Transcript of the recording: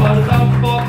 por tampoco.